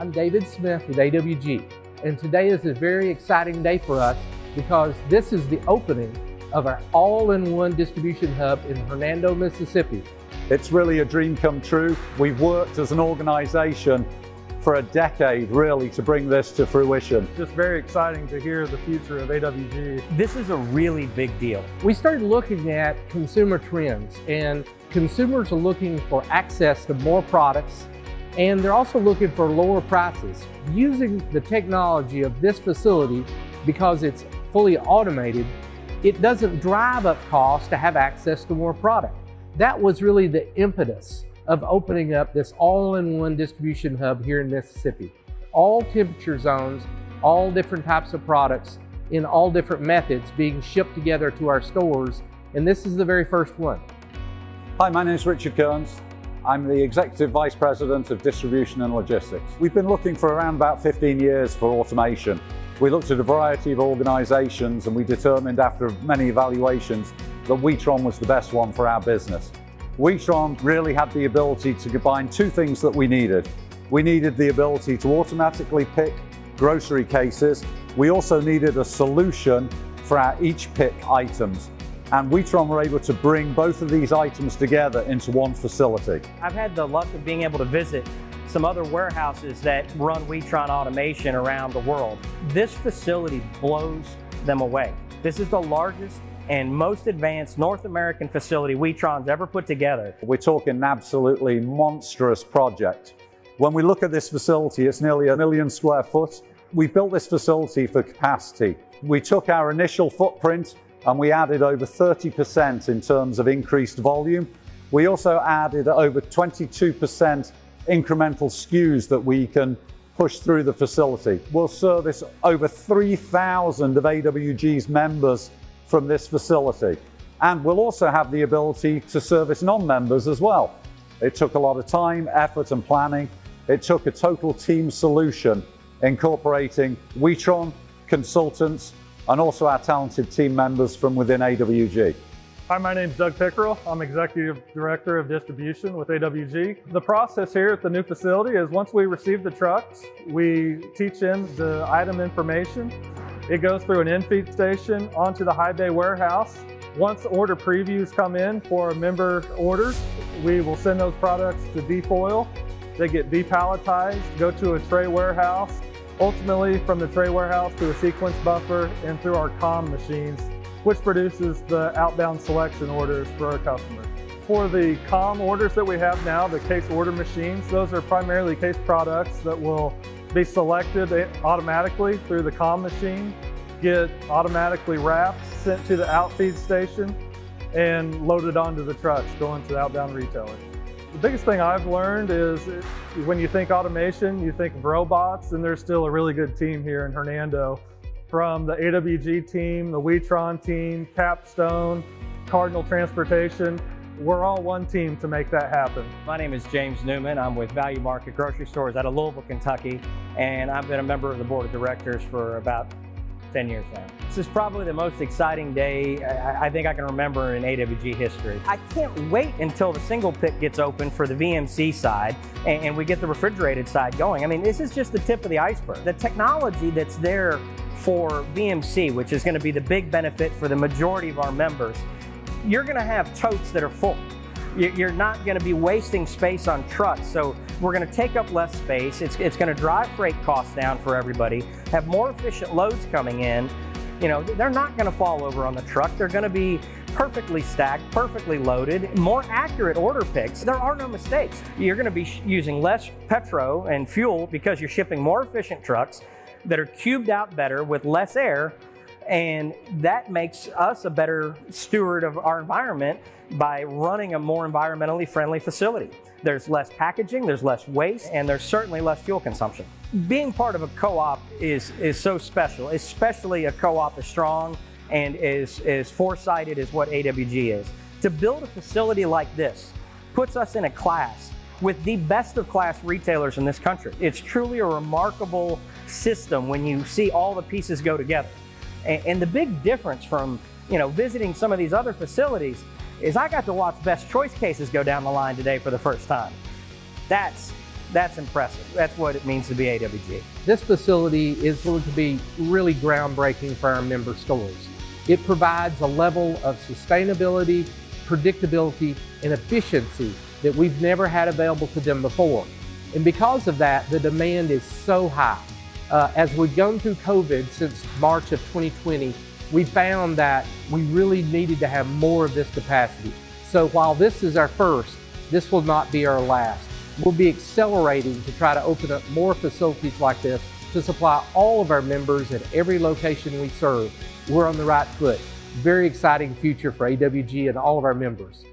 I'm David Smith with AWG, and today is a very exciting day for us because this is the opening of our all-in-one distribution hub in Hernando, Mississippi. It's really a dream come true. We've worked as an organization for a decade really to bring this to fruition. Just very exciting to hear the future of AWG. This is a really big deal. We started looking at consumer trends and consumers are looking for access to more products and they're also looking for lower prices. Using the technology of this facility because it's fully automated, it doesn't drive up costs to have access to more product. That was really the impetus of opening up this all-in-one distribution hub here in Mississippi. All temperature zones, all different types of products in all different methods being shipped together to our stores, and this is the very first one. Hi, my name is Richard Kearns. I'm the Executive Vice President of Distribution and Logistics. We've been looking for around about 15 years for automation. We looked at a variety of organisations and we determined after many evaluations that Witron was the best one for our business. Witron really had the ability to combine two things that we needed. We needed the ability to automatically pick grocery cases. We also needed a solution for our each pick items. And Witron were able to bring both of these items together into one facility. I've had the luck of being able to visit some other warehouses that run Witron automation around the world. This facility blows them away. This is the largest and most advanced North American facility Witron's ever put together. We're talking an absolutely monstrous project. When we look at this facility, it's nearly a million square foot. We built this facility for capacity. We took our initial footprint and we added over 30% in terms of increased volume. We also added over 22% incremental SKUs that we can push through the facility. We'll service over 3,000 of AWG's members from this facility. And we'll also have the ability to service non-members as well. It took a lot of time, effort and planning. It took a total team solution incorporating Witron, consultants, and also our talented team members from within AWG. Hi, my name is Doug Pickerel. I'm Executive Director of Distribution with AWG. The process here at the new facility is once we receive the trucks, we teach in the item information it goes through an in-feed station onto the high bay warehouse. Once order previews come in for member orders, we will send those products to defoil. They get depalletized, go to a tray warehouse, ultimately from the tray warehouse to a sequence buffer and through our COM machines, which produces the outbound selection orders for our customers. For the COM orders that we have now, the case order machines, those are primarily case products that will be selected automatically through the COM machine, get automatically wrapped, sent to the outfeed station, and loaded onto the trucks going to the outbound retailers. The biggest thing I've learned is when you think automation, you think robots, and there's still a really good team here in Hernando. From the AWG team, the Witron team, Capstone, Cardinal Transportation, we're all one team to make that happen. My name is James Newman. I'm with Valu Market Grocery Stores out of Louisville, Kentucky, and I've been a member of the board of directors for about 10 years now. This is probably the most exciting day I, think I can remember in AWG history. I can't wait until the single pick gets open for the VMC side and, and we get the refrigerated side going. I mean, this is just the tip of the iceberg. The technology that's there for VMC, which is going to be the big benefit for the majority of our members, you're going to have totes that are full. You're not going to be wasting space on trucks. So we're going to take up less space. It's, it's going to drive freight costs down for everybody, have more efficient loads coming in. You know, they're not going to fall over on the truck. They're going to be perfectly stacked, perfectly loaded, more accurate order picks. There are no mistakes. You're going to be using less petro and fuel because you're shipping more efficient trucks that are cubed out better with less air and that makes us a better steward of our environment by running a more environmentally friendly facility. There's less packaging, there's less waste, and there's certainly less fuel consumption. Being part of a co-op is, is so special, especially a co-op as strong and as, as foresighted as what AWG is. To build a facility like this puts us in a class with the best of class retailers in this country. It's truly a remarkable system when you see all the pieces go together. And, the big difference from you know visiting some of these other facilities is I got to watch best choice cases go down the line today for the first time. That's that's impressive. That's what it means to be AWG. This facility is going to be really groundbreaking for our member stores. It provides a level of sustainability, predictability, and efficiency that we've never had available to them before. And because of that, the demand is so high. Uh, as we've gone through COVID since March of 2020, we found that we really needed to have more of this capacity. So while this is our first, this will not be our last. We'll be accelerating to try to open up more facilities like this to supply all of our members at every location we serve. We're on the right foot. Very exciting future for AWG and all of our members.